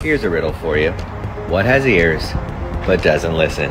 Here's a riddle for you. What has ears but doesn't listen?